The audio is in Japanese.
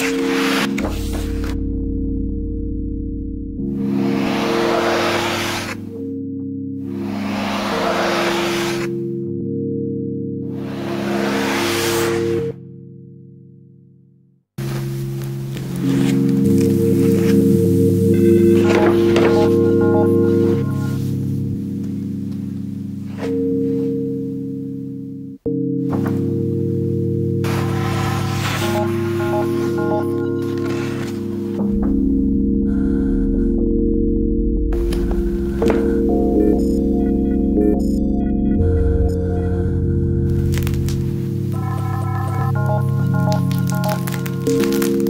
casa. うん。